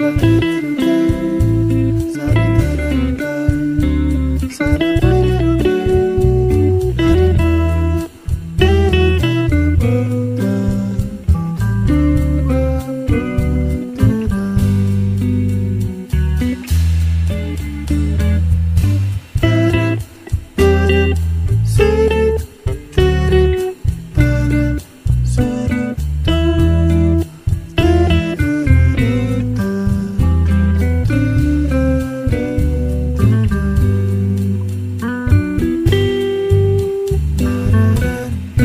Bye.